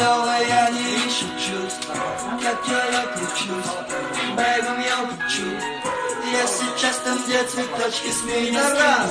Yolda yani şuçuz Как я кручусь Бегом я кручусь Я сейчас там где цветочки с меня раз